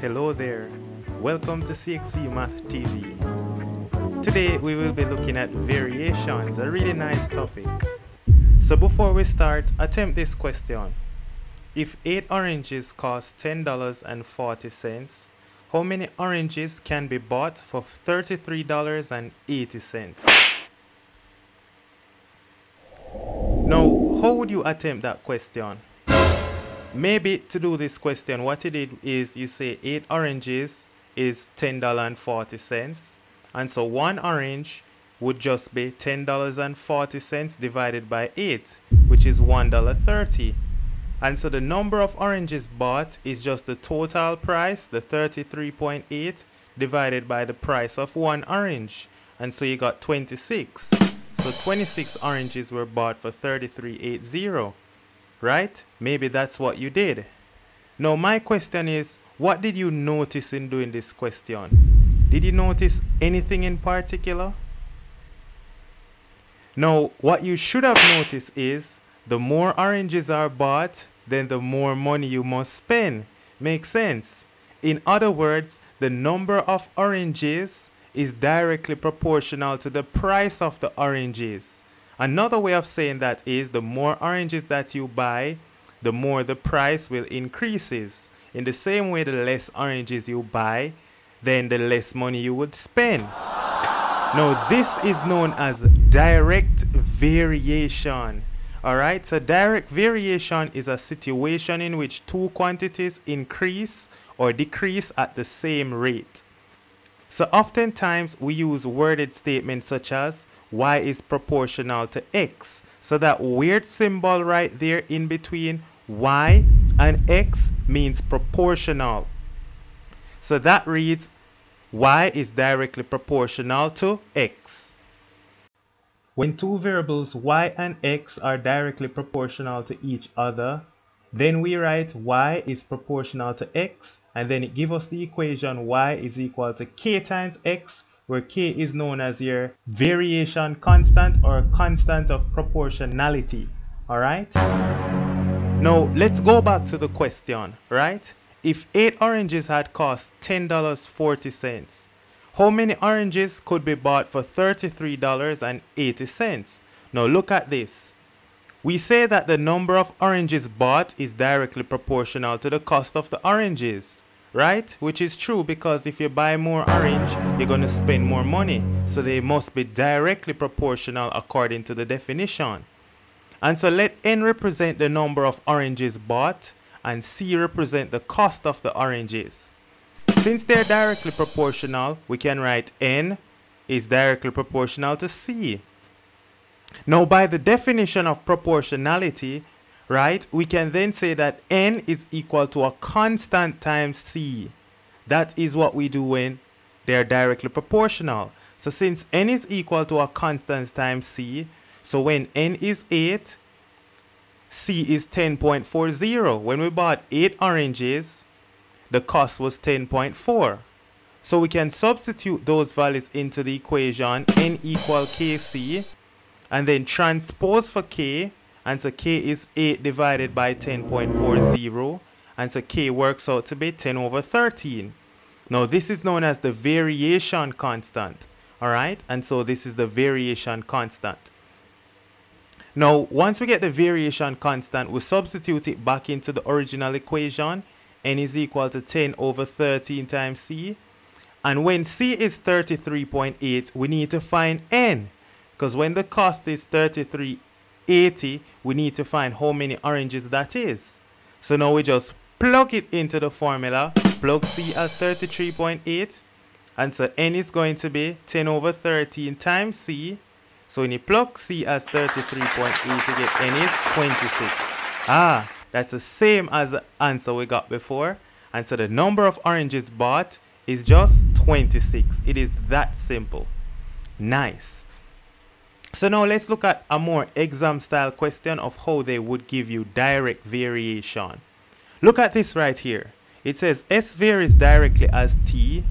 Hello there, welcome to CXC Math TV. Today we will be looking at variations, a really nice topic. So before we start, attempt this question. If 8 oranges cost $10.40, how many oranges can be bought for $33.80? Now, how would you attempt that question? maybe to do this question what you did is you say eight oranges is $10.40 and so one orange would just be $10.40 divided by 8 which is $1.30 and so the number of oranges bought is just the total price the 33.8 divided by the price of one orange and so you got 26 so 26 oranges were bought for 33.80 right? Maybe that's what you did. Now, my question is, what did you notice in doing this question? Did you notice anything in particular? Now, what you should have noticed is the more oranges are bought, then the more money you must spend. Makes sense. In other words, the number of oranges is directly proportional to the price of the oranges. Another way of saying that is the more oranges that you buy, the more the price will increases. In the same way the less oranges you buy, then the less money you would spend. Now this is known as direct variation. Alright, so direct variation is a situation in which two quantities increase or decrease at the same rate. So oftentimes we use worded statements such as y is proportional to x. So that weird symbol right there in between y and x means proportional. So that reads y is directly proportional to x. When two variables y and x are directly proportional to each other, then we write y is proportional to x and then it gives us the equation y is equal to k times x where k is known as your variation constant or constant of proportionality. Alright? Now, let's go back to the question, right? If 8 oranges had cost $10.40, how many oranges could be bought for $33.80? Now, look at this. We say that the number of oranges bought is directly proportional to the cost of the oranges right? Which is true because if you buy more orange, you're going to spend more money. So they must be directly proportional according to the definition. And so let n represent the number of oranges bought and c represent the cost of the oranges. Since they're directly proportional, we can write n is directly proportional to c. Now by the definition of proportionality, right? We can then say that n is equal to a constant times c. That is what we do when they're directly proportional. So since n is equal to a constant times c, so when n is 8, c is 10.40. When we bought 8 oranges, the cost was 10.4. So we can substitute those values into the equation n equal kc and then transpose for k and so k is 8 divided by 10.40 and so k works out to be 10 over 13 now this is known as the variation constant alright and so this is the variation constant. Now once we get the variation constant we substitute it back into the original equation n is equal to 10 over 13 times c and when c is 33.8 we need to find n because when the cost is 33.80, we need to find how many oranges that is. So now we just plug it into the formula, plug C as 33.8, and so N is going to be 10 over 13 times C. So when you plug C as 33.8, you get N is 26. Ah, that's the same as the answer we got before. And so the number of oranges bought is just 26. It is that simple. Nice. So now let's look at a more exam style question of how they would give you direct variation. Look at this right here. It says S varies directly as T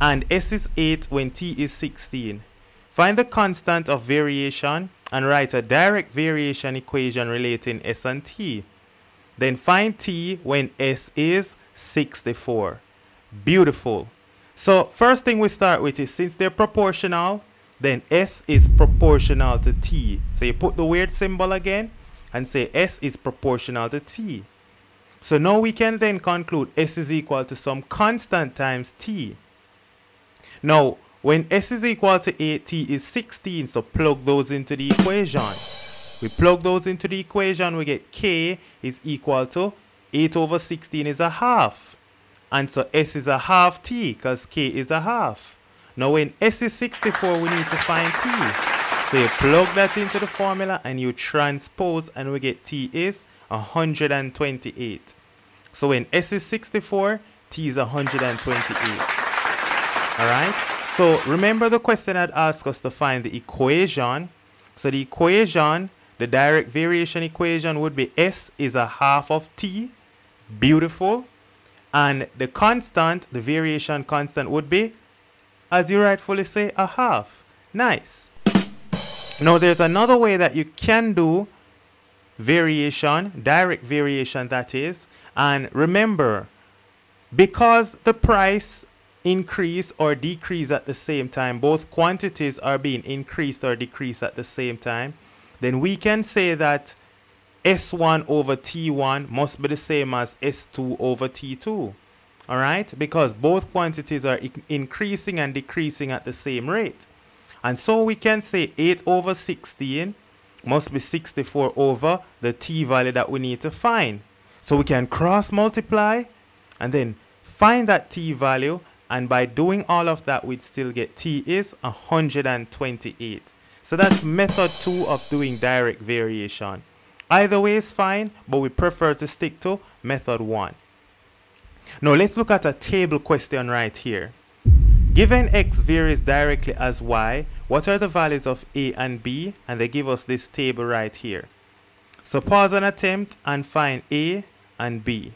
and S is 8 when T is 16. Find the constant of variation and write a direct variation equation relating S and T. Then find T when S is 64. Beautiful. So first thing we start with is since they're proportional, then S is proportional to T. So you put the weird symbol again and say S is proportional to T. So now we can then conclude S is equal to some constant times T. Now, when S is equal to 8, T is 16, so plug those into the equation. We plug those into the equation, we get K is equal to 8 over 16 is a half. And so S is a half T, because K is a half. Now when S is 64, we need to find T. So you plug that into the formula and you transpose and we get T is 128. So when S is 64, T is 128. Alright? So remember the question that asked us to find the equation. So the equation, the direct variation equation would be S is a half of T. Beautiful. And the constant, the variation constant would be, as you rightfully say, a half. Nice. Now there's another way that you can do variation, direct variation that is. And remember, because the price increase or decrease at the same time, both quantities are being increased or decreased at the same time, then we can say that S1 over T1 must be the same as S2 over T2. All right? Because both quantities are increasing and decreasing at the same rate. And so we can say 8 over 16 must be 64 over the t value that we need to find. So we can cross multiply and then find that t value and by doing all of that we'd still get t is 128. So that's method 2 of doing direct variation. Either way is fine but we prefer to stick to method 1. Now let's look at a table question right here. Given x varies directly as y, what are the values of a and b? And they give us this table right here. So pause an attempt and find a and b.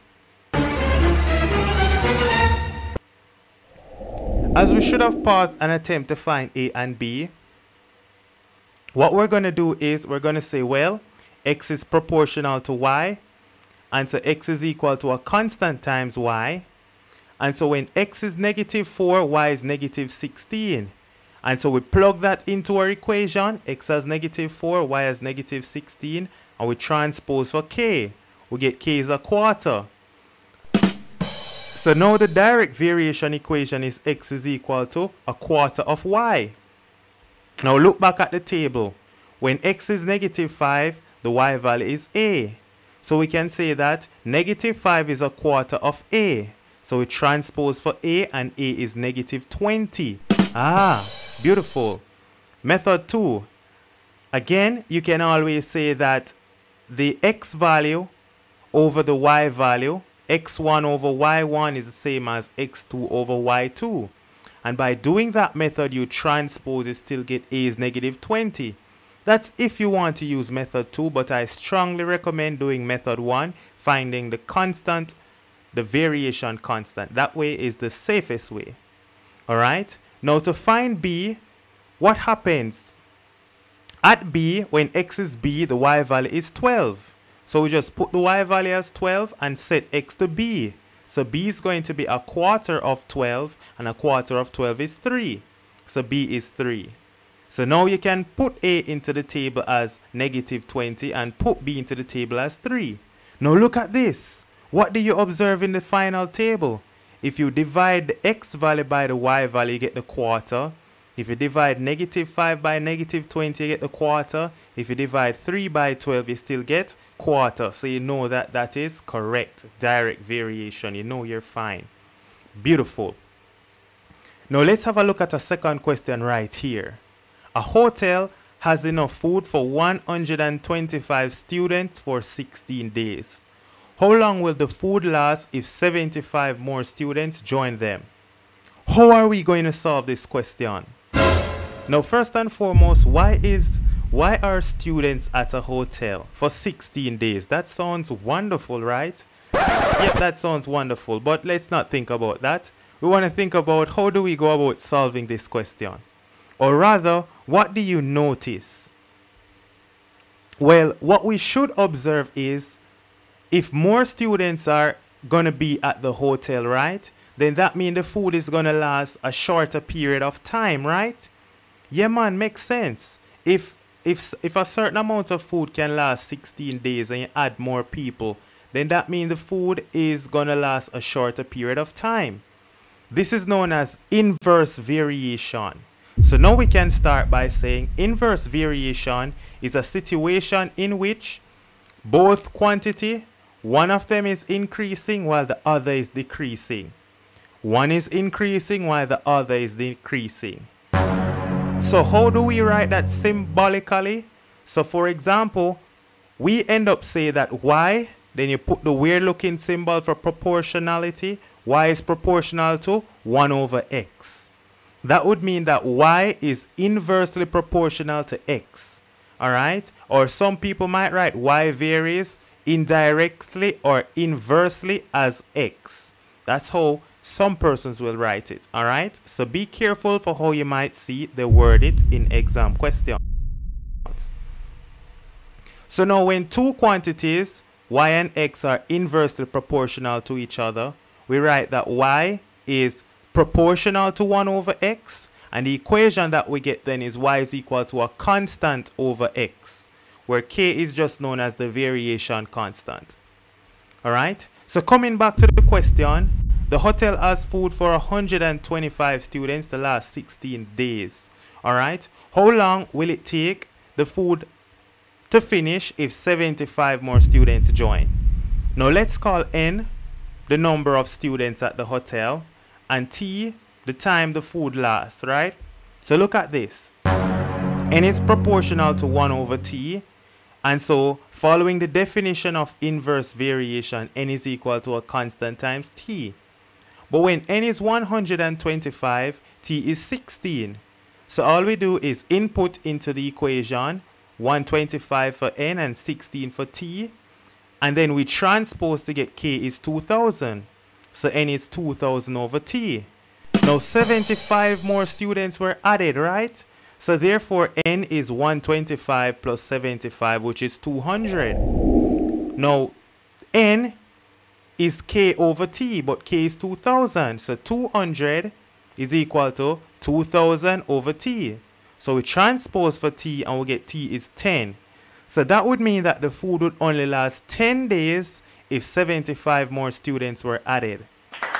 As we should have paused an attempt to find a and b, what we're going to do is we're going to say, well, x is proportional to y, and so x is equal to a constant times y, and so when x is negative 4, y is negative 16. And so we plug that into our equation. x has negative 4, y has negative 16. And we transpose for k. We get k is a quarter. So now the direct variation equation is x is equal to a quarter of y. Now look back at the table. When x is negative 5, the y value is a. So we can say that negative 5 is a quarter of a. So we transpose for A and A is negative 20. Ah, beautiful. Method 2. Again, you can always say that the x value over the y value, x1 over y1 is the same as x2 over y2. And by doing that method, you transpose, it still get a is negative 20. That's if you want to use method 2, but I strongly recommend doing method 1, finding the constant the variation constant. That way is the safest way. All right. Now to find b, what happens? At b, when x is b, the y value is 12. So we just put the y value as 12 and set x to b. So b is going to be a quarter of 12 and a quarter of 12 is 3. So b is 3. So now you can put a into the table as negative 20 and put b into the table as 3. Now look at this. What do you observe in the final table? If you divide the x value by the y value, you get the quarter. If you divide negative 5 by negative 20, you get the quarter. If you divide 3 by 12, you still get quarter. So you know that that is correct. Direct variation. You know you're fine. Beautiful. Now let's have a look at a second question right here. A hotel has enough food for 125 students for 16 days. How long will the food last if 75 more students join them? How are we going to solve this question? Now, first and foremost, why is why are students at a hotel for 16 days? That sounds wonderful, right? Yep, that sounds wonderful, but let's not think about that. we want to think about how do we go about solving this question? Or rather, what do you notice? Well, what we should observe is if more students are going to be at the hotel, right? Then that means the food is going to last a shorter period of time, right? Yeah, man, makes sense. If if if a certain amount of food can last 16 days and you add more people, then that means the food is to last a shorter period of time. This is known as inverse variation. So now we can start by saying inverse variation is a situation in which both quantity, one of them is increasing while the other is decreasing. One is increasing while the other is decreasing. So how do we write that symbolically? So for example, we end up saying that y, then you put the weird looking symbol for proportionality. y is proportional to 1 over x. That would mean that y is inversely proportional to x. Alright? Or some people might write y varies indirectly or inversely as x. That's how some persons will write it. Alright? So be careful for how you might see the word it in exam questions. So now when two quantities, y and x, are inversely proportional to each other, we write that y is proportional to 1 over x. And the equation that we get then is y is equal to a constant over x, where k is just known as the variation constant. Alright, so coming back to the question, the hotel has food for 125 students the last 16 days. Alright, how long will it take the food to finish if 75 more students join? Now let's call n the number of students at the hotel and t the time the food lasts, right? So look at this. n is proportional to 1 over t. And so following the definition of inverse variation, n is equal to a constant times t. But when n is 125, t is 16. So all we do is input into the equation 125 for n and 16 for t. And then we transpose to get k is 2000. So n is 2000 over t. Now 75 more students were added, right? So therefore n is 125 plus 75 which is 200. Now n is k over t but k is 2000. So 200 is equal to 2000 over t. So we transpose for t and we get t is 10. So that would mean that the food would only last 10 days if 75 more students were added.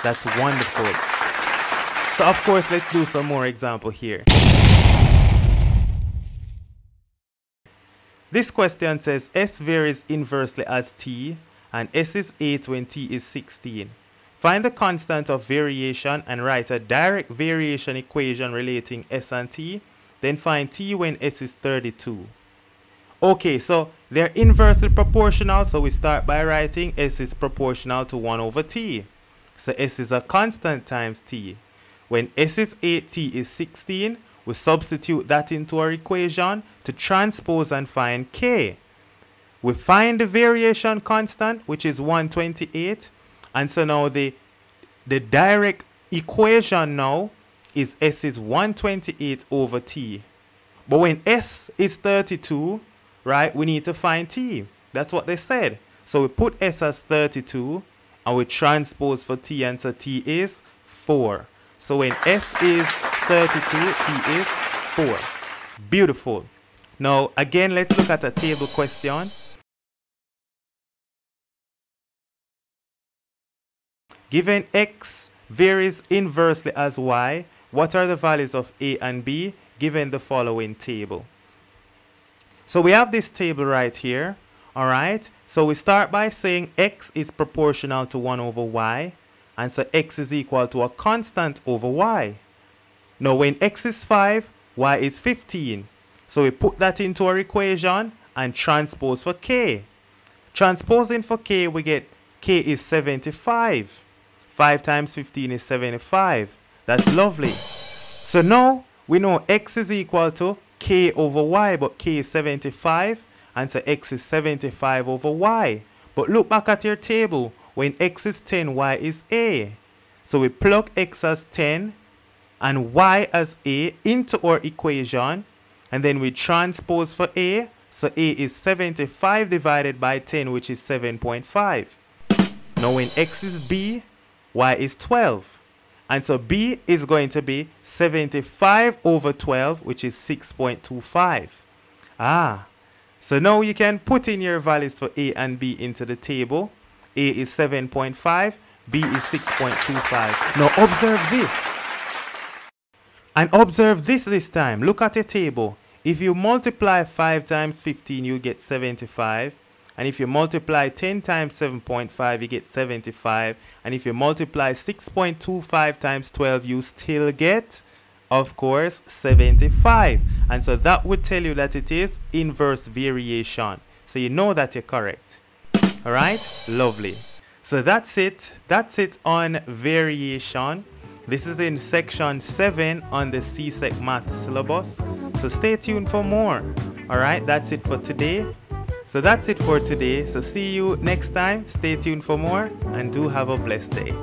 That's wonderful. So of course, let's do some more example here. This question says S varies inversely as t and S is 8 when t is 16. Find the constant of variation and write a direct variation equation relating S and t. Then find t when S is 32. Okay, so they're inversely proportional, so we start by writing S is proportional to 1 over t. So S is a constant times t. When S is 8, t is 16, we substitute that into our equation to transpose and find k. We find the variation constant, which is 128. And so now the, the direct equation now is S is 128 over t. But when S is 32, right, we need to find t. That's what they said. So we put S as 32 and we transpose for t and so t is 4. So when S is 32, t is 4. Beautiful. Now again, let's look at a table question. Given x varies inversely as y, what are the values of a and b given the following table? So we have this table right here. All right. So we start by saying x is proportional to 1 over y. And so x is equal to a constant over y. Now when x is 5, y is 15. So we put that into our equation and transpose for k. Transposing for k, we get k is 75. 5 times 15 is 75. That's lovely. So now we know x is equal to k over y, but k is 75. And so x is 75 over y. But look back at your table. When x is 10, y is a. So we plug x as 10 and y as a into our equation and then we transpose for a. So a is 75 divided by 10 which is 7.5. Now when x is b, y is 12. And so b is going to be 75 over 12 which is 6.25. Ah, so now you can put in your values for a and b into the table. a is 7.5, b is 6.25. Now observe this. And observe this this time. Look at your table. If you multiply 5 times 15, you get 75. And if you multiply 10 times 7.5, you get 75. And if you multiply 6.25 times 12, you still get, of course, 75. And so that would tell you that it is inverse variation. So you know that you're correct. All right? Lovely. So that's it. That's it on variation. This is in section 7 on the CSEC math syllabus. So stay tuned for more. Alright, that's it for today. So that's it for today. So see you next time. Stay tuned for more and do have a blessed day.